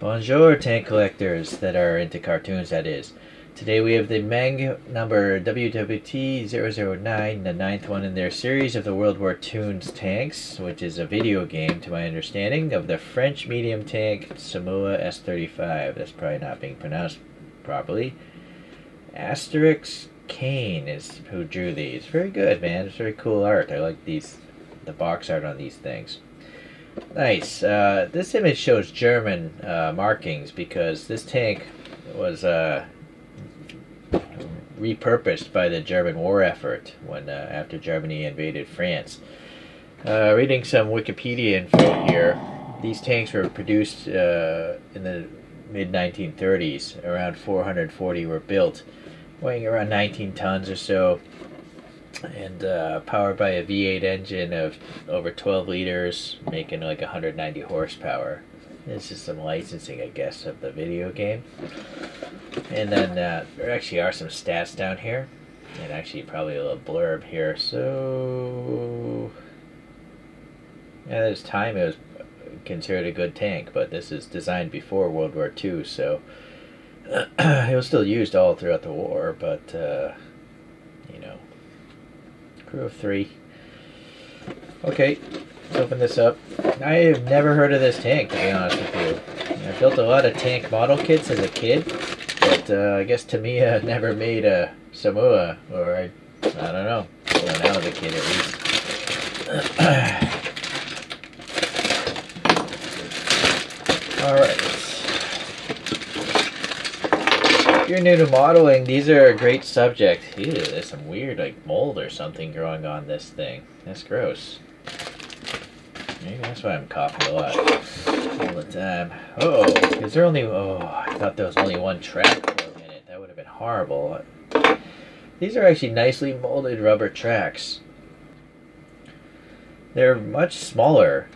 Bonjour, tank collectors that are into cartoons, that is. Today we have the Meng number WWT009, the ninth one in their series of the World War Toons tanks, which is a video game, to my understanding, of the French medium tank Somua S35. That's probably not being pronounced properly. Asterix Kane is who drew these. Very good, man. It's very cool art. I like these, the box art on these things. Nice. Uh, this image shows German uh, markings because this tank was uh, repurposed by the German war effort when uh, after Germany invaded France. Uh, reading some Wikipedia info here, these tanks were produced uh, in the mid 1930s. Around 440 were built, weighing around 19 tons or so and uh, powered by a V8 engine of over 12 liters, making like 190 horsepower. This is some licensing, I guess, of the video game. And then uh, there actually are some stats down here, and actually probably a little blurb here. So, yeah, this time it was considered a good tank, but this is designed before World War II, so it was still used all throughout the war, but. Uh, Crew of three. Okay, let's open this up. I have never heard of this tank, to be honest with you. I built a lot of tank model kits as a kid, but uh, I guess Tamiya never made a Somua, or I, I don't know. Well, now the kid at least. Alright, if you're new to modeling, these are a great subject. Ew, there's some weird like mold or something growing on this thing. That's gross. Maybe that's why I'm coughing a lot all the time. oh, is there only? Oh, I thought there was only one track in it. That would have been horrible. These are actually nicely molded rubber tracks. They're much smaller.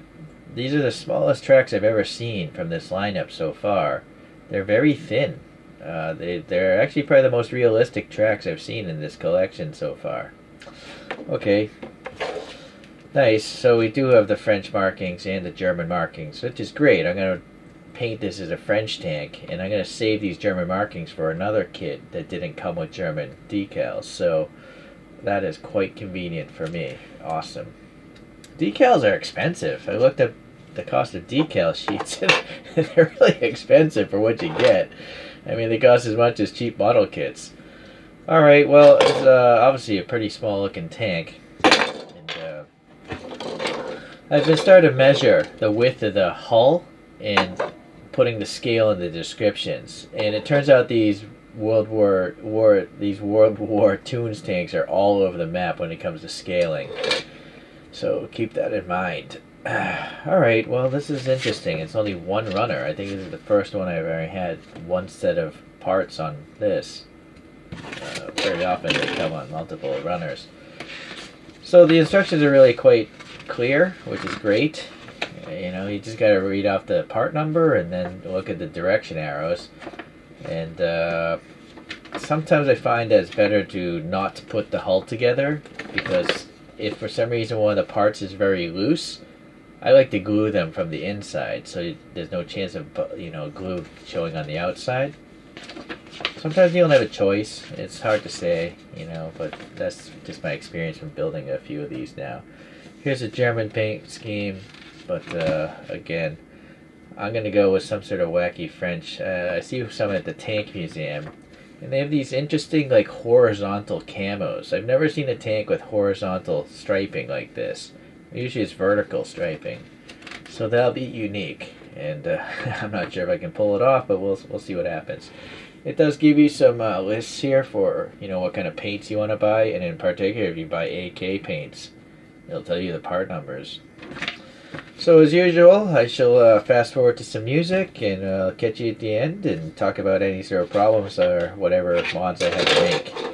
These are the smallest tracks I've ever seen from this lineup so far. They're very thin. Uh, they, they're actually probably the most realistic tracks I've seen in this collection so far. Okay. Nice. So we do have the French markings and the German markings, which is great. I'm going to paint this as a French tank, and I'm going to save these German markings for another kit that didn't come with German decals. So that is quite convenient for me. Awesome. Decals are expensive. I looked up the cost of decal sheets, and they're really expensive for what you get. I mean, they cost as much as cheap model kits. Alright, well, it's uh, obviously a pretty small looking tank. And, uh, I've been starting to measure the width of the hull and putting the scale in the descriptions. And it turns out these World War War these World War Toons tanks are all over the map when it comes to scaling. So keep that in mind. Alright, well this is interesting. It's only one runner. I think this is the first one I've ever had one set of parts on this. Uh, very often they come on multiple runners. So the instructions are really quite clear, which is great. You know, you just gotta read off the part number and then look at the direction arrows. And uh, sometimes I find that it's better to not put the hull together because if for some reason one of the parts is very loose, I like to glue them from the inside, so there's no chance of you know glue showing on the outside. Sometimes you don't have a choice. It's hard to say, you know, but that's just my experience from building a few of these now. Here's a German paint scheme, but uh, again, I'm gonna go with some sort of wacky French. Uh, I see some at the Tank Museum, and they have these interesting like horizontal camos. I've never seen a tank with horizontal striping like this. Usually it's vertical striping. So that'll be unique. And uh, I'm not sure if I can pull it off, but we'll, we'll see what happens. It does give you some uh, lists here for, you know, what kind of paints you want to buy. And in particular, if you buy AK paints, it'll tell you the part numbers. So as usual, I shall uh, fast forward to some music and uh, catch you at the end and talk about any sort of problems or whatever mods I have to make.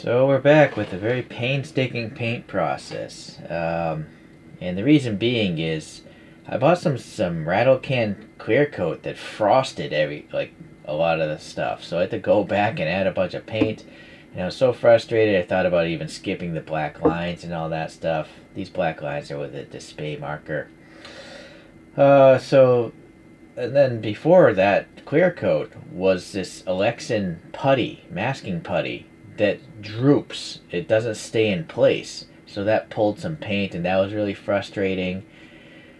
So we're back with a very painstaking paint process. Um, and the reason being is I bought some some rattle can clear coat that frosted every like a lot of the stuff. So I had to go back and add a bunch of paint. And I was so frustrated I thought about even skipping the black lines and all that stuff. These black lines are with a display marker. Uh, so and then before that clear coat was this Alexan putty, masking putty that droops. It doesn't stay in place. So that pulled some paint and that was really frustrating.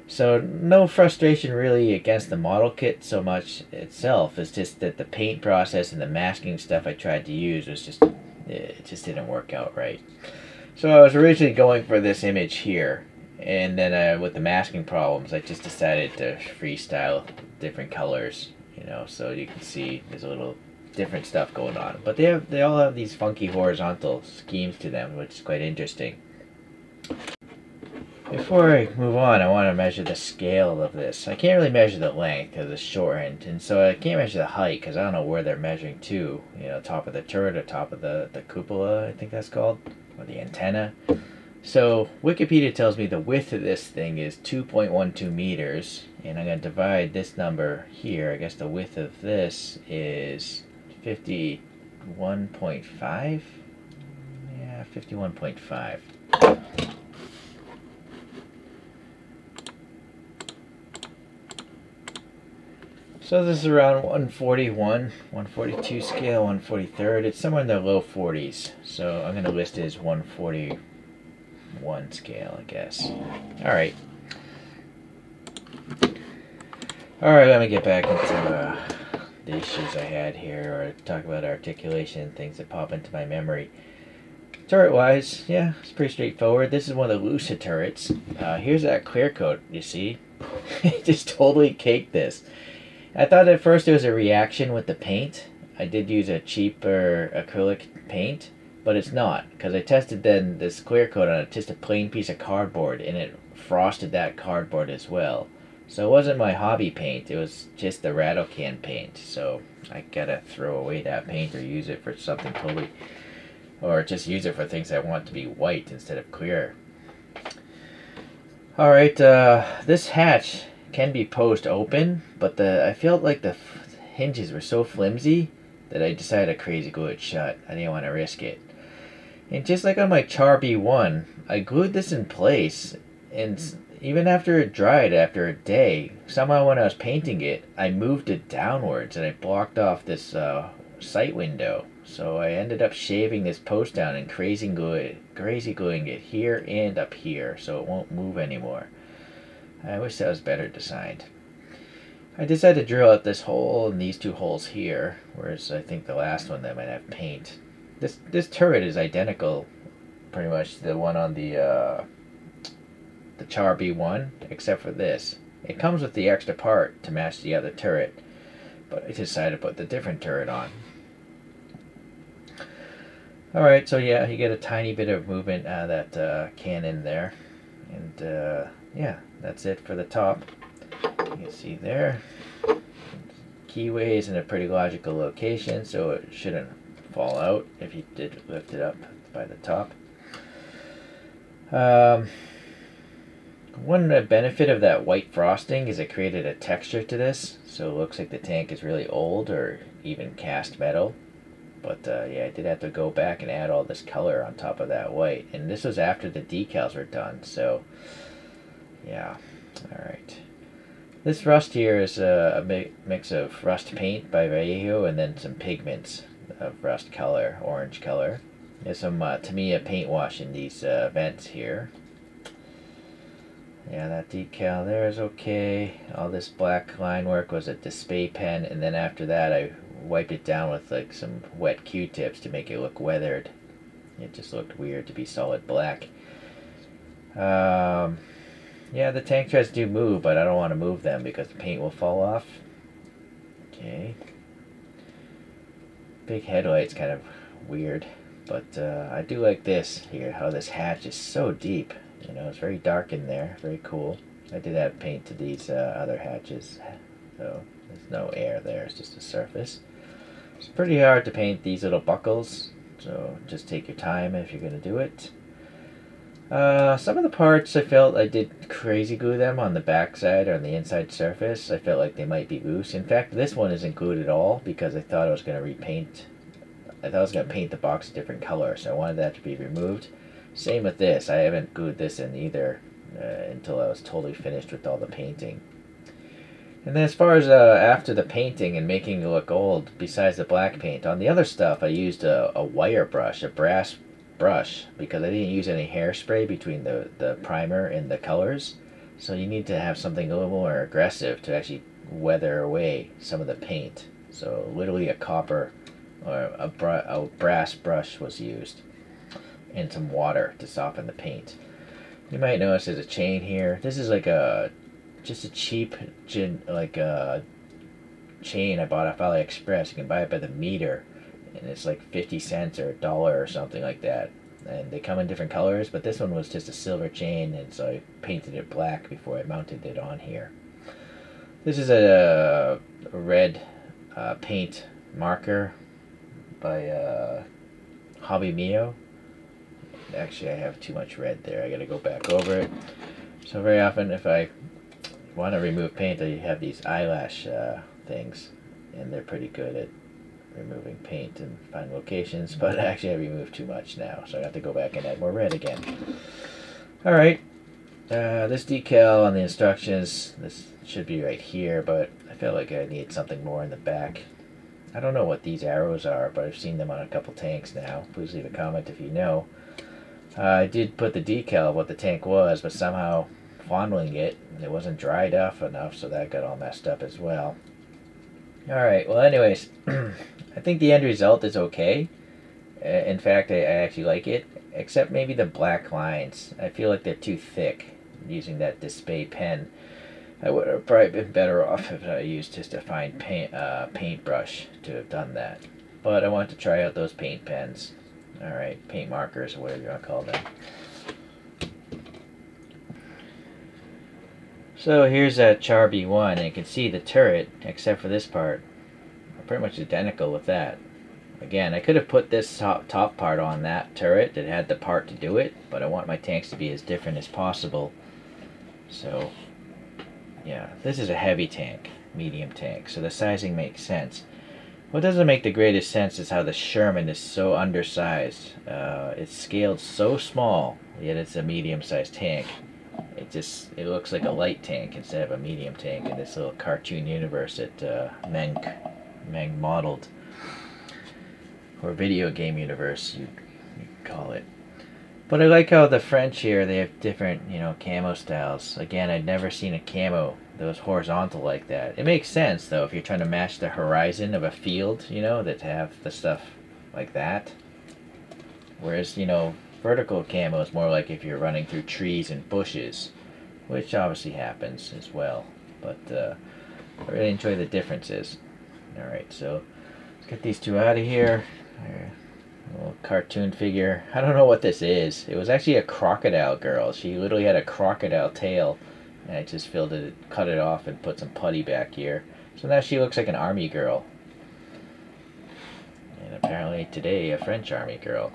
So no frustration really against the model kit so much itself. It's just that the paint process and the masking stuff I tried to use was just, it just didn't work out right. So I was originally going for this image here. And then uh, with the masking problems, I just decided to freestyle different colors, you know, so you can see there's a little different stuff going on. But they have they all have these funky horizontal schemes to them, which is quite interesting. Before I move on, I want to measure the scale of this. I can't really measure the length because it's shortened, and so I can't measure the height because I don't know where they're measuring to. You know, top of the turret or top of the, the cupola, I think that's called, or the antenna. So Wikipedia tells me the width of this thing is 2.12 meters, and I'm going to divide this number here. I guess the width of this is 51.5? Yeah, 51.5. So this is around 141, 142 scale, 143rd. It's somewhere in the low 40s. So I'm going to list it as 141 scale, I guess. Alright. Alright, let me get back into uh, issues I had here, or talk about articulation, things that pop into my memory. Turret wise, yeah, it's pretty straightforward. This is one of the Lusa turrets. Uh, here's that clear coat, you see? It just totally caked this. I thought at first it was a reaction with the paint. I did use a cheaper acrylic paint, but it's not because I tested then this clear coat on just a plain piece of cardboard and it frosted that cardboard as well. So it wasn't my hobby paint, it was just the rattle can paint. So I gotta throw away that paint or use it for something totally, or just use it for things I want to be white instead of clear. Alright, uh, this hatch can be post open, but the I felt like the hinges were so flimsy that I decided to crazy glue it shut. I didn't want to risk it. And just like on my Char B1, I glued this in place, and even after it dried after a day, somehow when I was painting it, I moved it downwards and I blocked off this uh, sight window. So I ended up shaving this post down and crazy, glue it, crazy gluing it here and up here so it won't move anymore. I wish that was better designed. I decided to drill out this hole and these two holes here, whereas I think the last one that might have paint. This this turret is identical, pretty much to the one on the uh, the Char B1, except for this. It comes with the extra part to match the other turret, but I decided to put the different turret on. Alright, so yeah, you get a tiny bit of movement out of that uh, cannon there. And uh, yeah, that's it for the top. You can see there. Keyway is in a pretty logical location, so it shouldn't fall out if you did lift it up by the top. Um, one benefit of that white frosting is it created a texture to this, so it looks like the tank is really old or even cast metal. But uh, yeah, I did have to go back and add all this color on top of that white. And this was after the decals were done, so yeah. Alright. This rust here is a, a mix of rust paint by Vallejo and then some pigments of rust color, orange color. There's some uh, Tamiya paint wash in these uh, vents here. Yeah, that decal there is okay. All this black line work was a display pen, and then after that I wiped it down with like some wet Q-tips to make it look weathered. It just looked weird to be solid black. Um, yeah, the tank treads do move, but I don't want to move them because the paint will fall off. Okay. Big headlight's kind of weird, but uh, I do like this here, how this hatch is so deep. You know, it's very dark in there, very cool. I did add paint to these uh, other hatches, so there's no air there, it's just a surface. It's pretty hard to paint these little buckles, So just take your time if you're going to do it. Uh, some of the parts I felt I did crazy glue them on the backside or on the inside surface. I felt like they might be loose. In fact, this one isn't glued at all because I thought I was going to repaint. I thought I was going to paint the box a different color, so I wanted that to be removed. Same with this. I haven't glued this in either uh, until I was totally finished with all the painting. And then as far as uh, after the painting and making it look old, besides the black paint, on the other stuff I used a, a wire brush, a brass brush, because I didn't use any hairspray between the, the primer and the colors. So you need to have something a little more aggressive to actually weather away some of the paint. So literally a copper or a, br a brass brush was used and some water to soften the paint. You might notice there's a chain here. This is like a just a cheap gin, like a chain I bought off AliExpress. You can buy it by the meter, and it's like 50 cents or a dollar or something like that. And they come in different colors, but this one was just a silver chain, and so I painted it black before I mounted it on here. This is a, a red uh, paint marker by uh, Hobby Mio. Actually, I have too much red there. I gotta go back over it. So very often, if I want to remove paint, I have these eyelash uh, things, and they're pretty good at removing paint and find locations, but actually I removed too much now, so I have to go back and add more red again. Alright, uh, this decal on the instructions, this should be right here, but I feel like I need something more in the back. I don't know what these arrows are, but I've seen them on a couple tanks now. Please leave a comment if you know. I did put the decal of what the tank was, but somehow fondling it. It wasn't dried off enough, so that got all messed up as well. Alright, well anyways, I think the end result is okay. In fact, I, I actually like it, except maybe the black lines. I feel like they're too thick using that display pen. I would have probably been better off if I used just a fine paint uh, paintbrush to have done that. But I want to try out those paint pens. Alright, paint markers, or whatever you want to call them. So here's a Char B1, and you can see the turret, except for this part, pretty much identical with that. Again, I could have put this top, top part on that turret that had the part to do it, but I want my tanks to be as different as possible. So, yeah, this is a heavy tank, medium tank, so the sizing makes sense. What doesn't make the greatest sense is how the Sherman is so undersized. Uh, it's scaled so small, yet it's a medium-sized tank it just it looks like a light tank instead of a medium tank in this little cartoon universe that uh, Meng Meng modeled or video game universe you, you call it. But I like how the French here they have different you know camo styles. Again, I'd never seen a camo that was horizontal like that. It makes sense though if you're trying to match the horizon of a field, you know, that to have the stuff like that. Whereas you know Vertical camo is more like if you're running through trees and bushes, which obviously happens as well. But uh, I really enjoy the differences. Alright, so let's get these two out of here. Little cartoon figure. I don't know what this is. It was actually a crocodile girl. She literally had a crocodile tail. And I just filled it, cut it off, and put some putty back here. So now she looks like an army girl. And apparently today, a French army girl.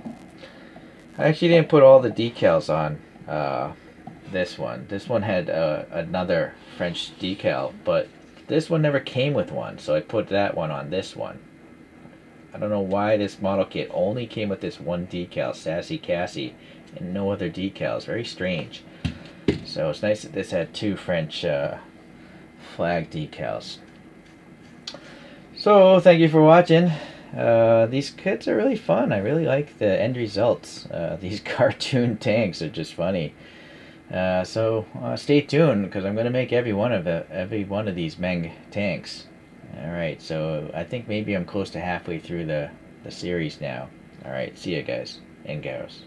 I actually didn't put all the decals on uh, this one. This one had uh, another French decal, but this one never came with one, so I put that one on this one. I don't know why this model kit only came with this one decal, Sassy Cassie, and no other decals. Very strange. So it's nice that this had two French uh, flag decals. So, thank you for watching. Uh, these kits are really fun. I really like the end results. Uh, these cartoon tanks are just funny. Uh, so uh, stay tuned because I'm going to make every one of the, every one of these Meng tanks. All right, so I think maybe I'm close to halfway through the the series now. All right, see you guys and gals.